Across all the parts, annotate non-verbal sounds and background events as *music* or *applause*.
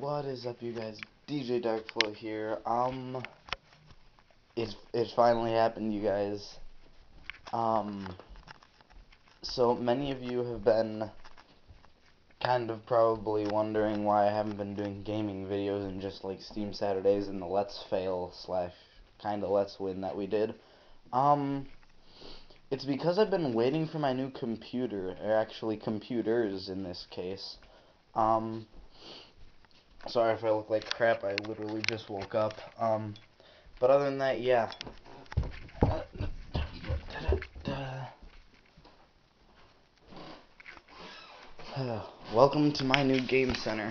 What is up, you guys? DJ Darkflow here. Um, it's it finally happened, you guys. Um, so many of you have been kind of probably wondering why I haven't been doing gaming videos and just like Steam Saturdays and the Let's Fail slash kind of Let's Win that we did. Um, it's because I've been waiting for my new computer, or actually computers in this case. Um, sorry if I look like crap, I literally just woke up. Um, but other than that, yeah. *sighs* Welcome to my new game center.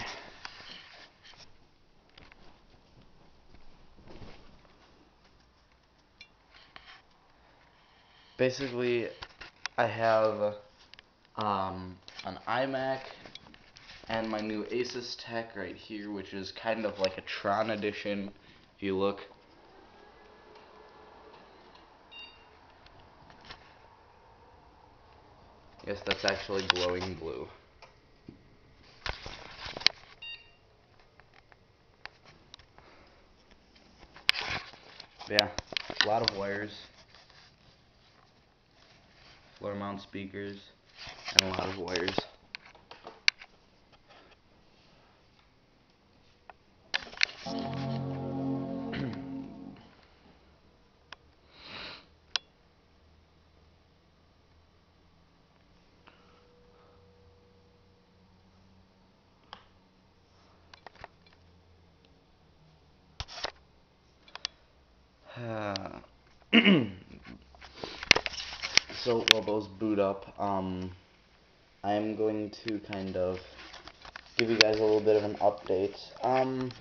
Basically, I have um, an iMac and my new Asus Tech right here, which is kind of like a Tron edition. If you look, yes, that's actually glowing blue. yeah, a lot of wires, floor mount speakers, and a lot of wires. *clears throat* so while those boot up, um, I'm going to kind of give you guys a little bit of an update. Um,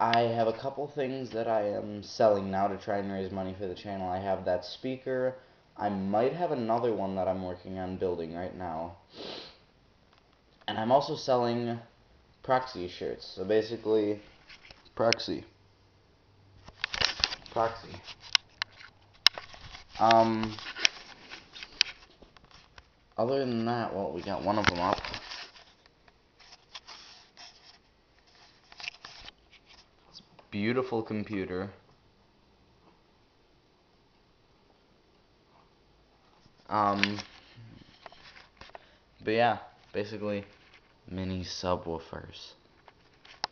I have a couple things that I am selling now to try and raise money for the channel. I have that speaker. I might have another one that I'm working on building right now. And I'm also selling proxy shirts. So basically, proxy proxy. Um, other than that, well, we got one of them up. It's beautiful computer. Um, but yeah, basically, mini subwoofers.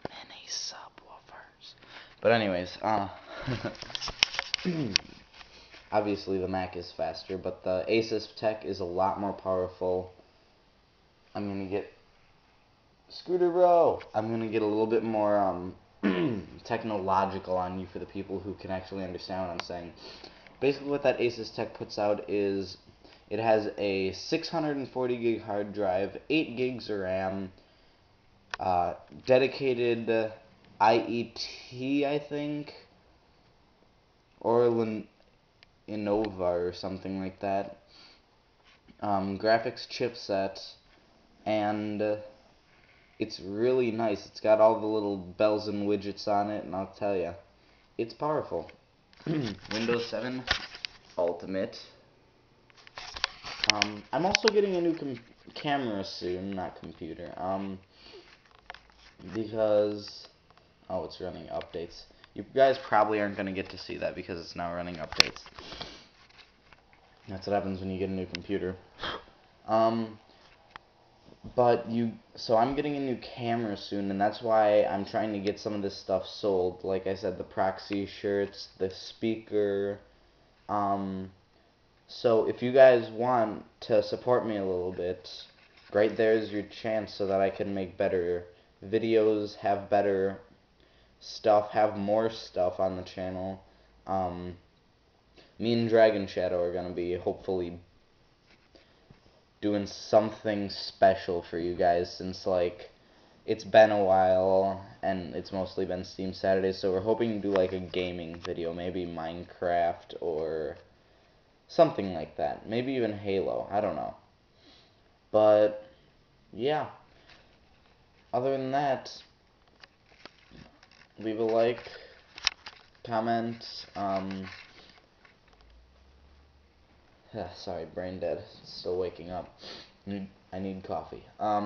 Mini subwoofers. But anyways, uh, *laughs* Obviously the Mac is faster, but the Asus Tech is a lot more powerful. I'm gonna get Scooter Bro. I'm gonna get a little bit more um, *clears throat* technological on you for the people who can actually understand what I'm saying. Basically, what that Asus Tech puts out is it has a 640 gig hard drive, 8 gigs of RAM, uh, dedicated ATI, I think or Nvidia or something like that. Um, graphics chipset, and uh, it's really nice. It's got all the little bells and widgets on it, and I'll tell you, it's powerful. *clears throat* Windows 7 Ultimate. Um, I'm also getting a new camera soon, not computer. Um, because oh, it's running updates. You guys probably aren't going to get to see that because it's now running updates. That's what happens when you get a new computer. Um, but you, so I'm getting a new camera soon, and that's why I'm trying to get some of this stuff sold. Like I said, the proxy shirts, the speaker. Um, so if you guys want to support me a little bit, right there's your chance so that I can make better videos, have better stuff, have more stuff on the channel. Um, me and Dragon Shadow are going to be hopefully doing something special for you guys since, like, it's been a while and it's mostly been Steam Saturdays, so we're hoping to do, like, a gaming video, maybe Minecraft or something like that. Maybe even Halo, I don't know. But, yeah. Other than that, leave a like, comment, um, *sighs* sorry, brain dead, still waking up, I need coffee, um,